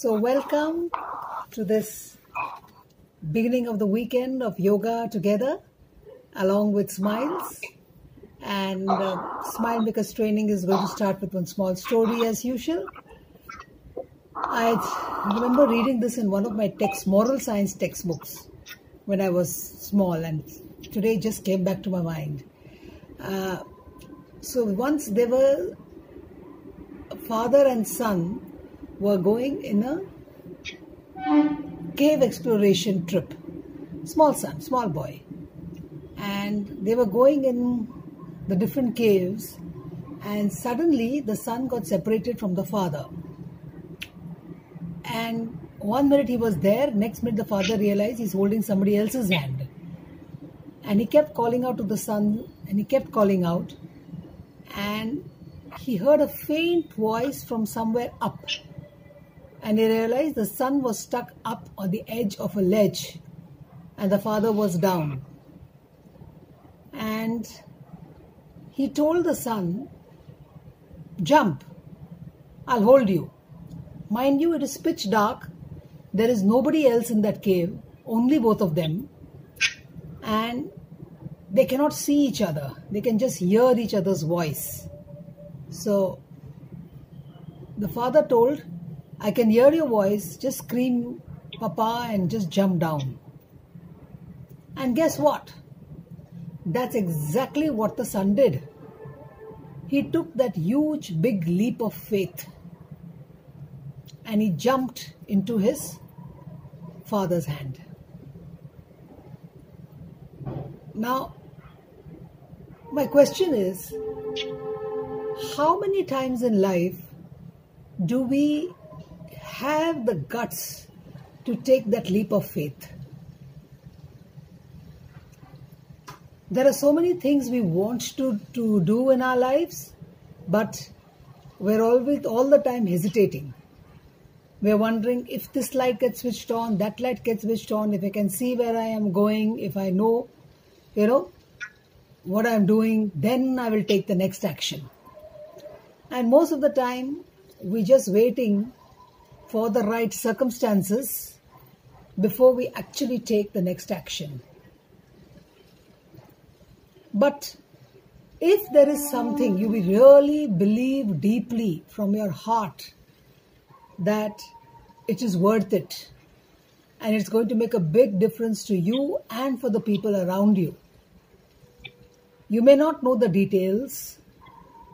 So, welcome to this beginning of the weekend of yoga together, along with smiles. And uh, Smile Makers training is going to start with one small story as usual. I remember reading this in one of my text, moral science textbooks when I was small, and today just came back to my mind. Uh, so once they were father and son were going in a cave exploration trip. Small son, small boy. And they were going in the different caves, and suddenly the son got separated from the father. And one minute he was there, next minute the father realized he's holding somebody else's hand. And he kept calling out to the son, and he kept calling out. And he heard a faint voice from somewhere up. And he realized the son was stuck up on the edge of a ledge, and the father was down. And he told the son, Jump, I'll hold you. Mind you, it is pitch dark. There is nobody else in that cave, only both of them. And they cannot see each other, they can just hear each other's voice. So the father told, I can hear your voice, just scream, Papa, and just jump down. And guess what? That's exactly what the son did. He took that huge, big leap of faith and he jumped into his father's hand. Now, my question is how many times in life do we have the guts to take that leap of faith? There are so many things we want to, to do in our lives, but we're always all the time hesitating. We're wondering if this light gets switched on, that light gets switched on, if I can see where I am going, if I know, you know, what I'm doing, then I will take the next action. And most of the time, we're just waiting for the right circumstances before we actually take the next action. But if there is something you really believe deeply from your heart that it is worth it and it's going to make a big difference to you and for the people around you, you may not know the details,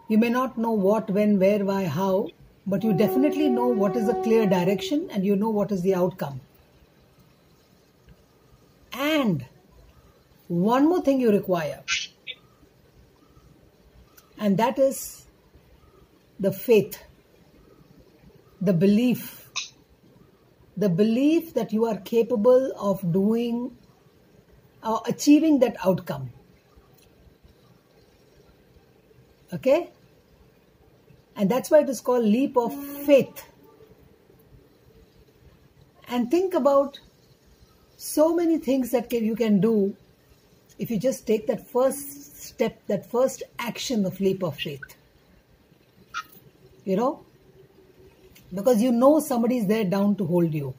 you may not know what, when, where, why, how, but you definitely know what is the clear direction and you know what is the outcome. And one more thing you require, and that is the faith, the belief, the belief that you are capable of doing or achieving that outcome. Okay? And that's why it is called leap of faith. And think about so many things that can, you can do if you just take that first step, that first action of leap of faith. You know? Because you know somebody is there down to hold you.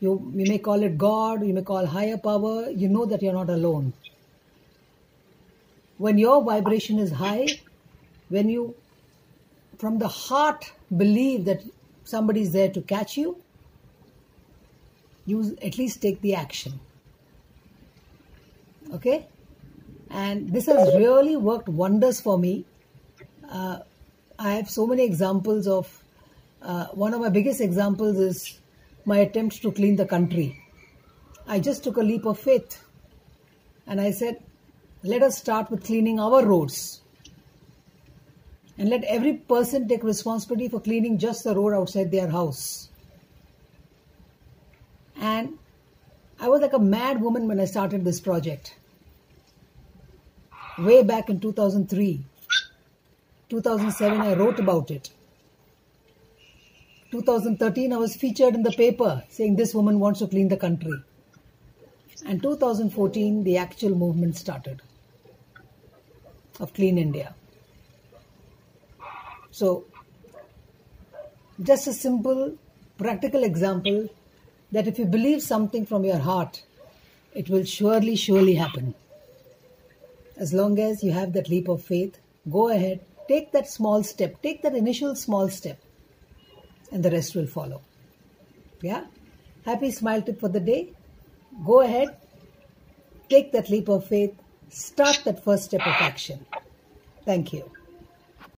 You, you may call it God, you may call higher power, you know that you're not alone. When your vibration is high, when you from the heart believe that somebody is there to catch you, you at least take the action. Okay? And this has really worked wonders for me. Uh, I have so many examples of, uh, one of my biggest examples is my attempt to clean the country. I just took a leap of faith and I said, let us start with cleaning our roads and let every person take responsibility for cleaning just the road outside their house. And I was like a mad woman when I started this project. Way back in 2003. 2007, I wrote about it. 2013, I was featured in the paper saying this woman wants to clean the country. And 2014, the actual movement started of Clean India. So, just a simple practical example that if you believe something from your heart, it will surely, surely happen. As long as you have that leap of faith, go ahead, take that small step, take that initial small step, and the rest will follow. Yeah? Happy smile tip for the day. Go ahead, take that leap of faith, start that first step of action. Thank you.